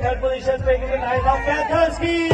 third position taken by of Panthers.